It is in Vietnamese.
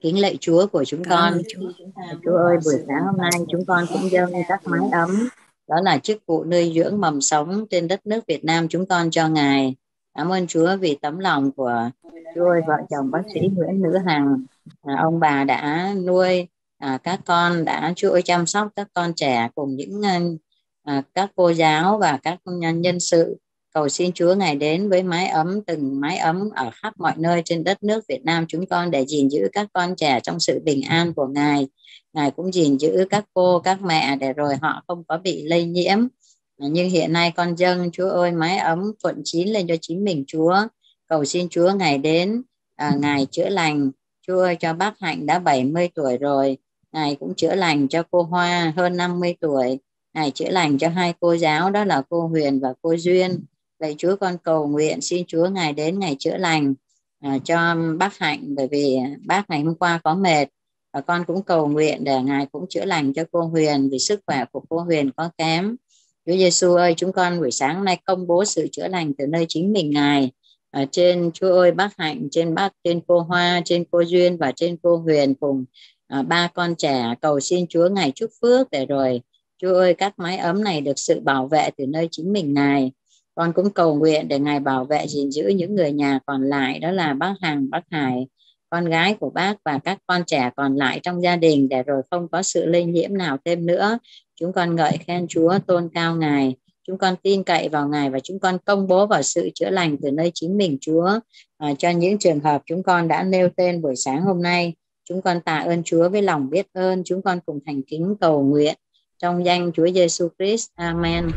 kính lạy Chúa của chúng con. Chúa. Chúa ơi buổi sáng hôm nay chúng con cũng dâng các mái ấm đó là chức vụ nuôi dưỡng mầm sống trên đất nước Việt Nam chúng con cho ngài. Cảm ơn Chúa vì tấm lòng của Chúa ơi vợ chồng bác sĩ Nguyễn Nữ Hằng. À, ông bà đã nuôi à, các con đã Chúa ơi chăm sóc các con trẻ cùng những à, các cô giáo và các nhân sự cầu xin Chúa ngài đến với mái ấm từng mái ấm ở khắp mọi nơi trên đất nước Việt Nam chúng con để gìn giữ các con trẻ trong sự bình an của Ngài. Ngài cũng gìn giữ các cô các mẹ để rồi họ không có bị lây nhiễm. Nhưng hiện nay con dâng Chúa ơi mái ấm thuận chín lên cho chính mình Chúa. Cầu xin Chúa ngài đến à, Ngài chữa lành. Chúa ơi cho bác Hạnh đã 70 tuổi rồi. Ngài cũng chữa lành cho cô Hoa hơn 50 tuổi. Ngài chữa lành cho hai cô giáo đó là cô Huyền và cô Duyên. Lạy Chúa con cầu nguyện xin Chúa Ngài đến ngày chữa lành à, cho bác Hạnh bởi vì bác ngày hôm qua có mệt và con cũng cầu nguyện để Ngài cũng chữa lành cho cô Huyền vì sức khỏe của cô Huyền có kém. Chúa Giêsu ơi, chúng con buổi sáng nay công bố sự chữa lành từ nơi chính mình Ngài. Ở trên Chúa ơi bác Hạnh, trên bác, trên cô Hoa, trên cô Duyên và trên cô Huyền cùng à, ba con trẻ cầu xin Chúa Ngài chúc phước để rồi Chúa ơi các mái ấm này được sự bảo vệ từ nơi chính mình Ngài con cũng cầu nguyện để ngài bảo vệ gìn giữ những người nhà còn lại đó là bác Hằng bác Hải con gái của bác và các con trẻ còn lại trong gia đình để rồi không có sự lây nhiễm nào thêm nữa. Chúng con ngợi khen Chúa tôn cao ngài. Chúng con tin cậy vào ngài và chúng con công bố vào sự chữa lành từ nơi chính mình Chúa. À, cho những trường hợp chúng con đã nêu tên buổi sáng hôm nay chúng con tạ ơn Chúa với lòng biết ơn. Chúng con cùng thành kính cầu nguyện trong danh Chúa Giêsu Christ. Amen.